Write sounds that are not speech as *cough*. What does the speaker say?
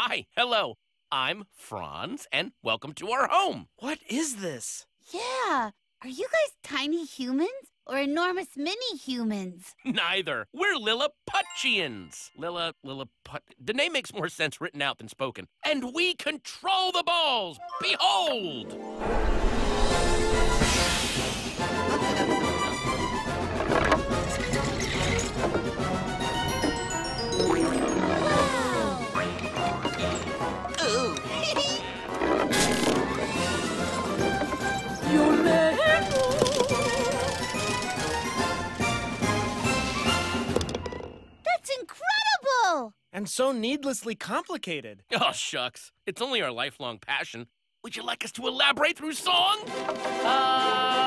Hi, hello. I'm Franz, and welcome to our home. What is this? Yeah. Are you guys tiny humans or enormous mini humans? *laughs* Neither. We're Lilliputtians. Lilla, Lilliput. The name makes more sense written out than spoken. And we control the balls. Behold! That's incredible! And so needlessly complicated. Oh, shucks. It's only our lifelong passion. Would you like us to elaborate through song? Uh...